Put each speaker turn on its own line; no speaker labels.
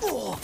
Oh.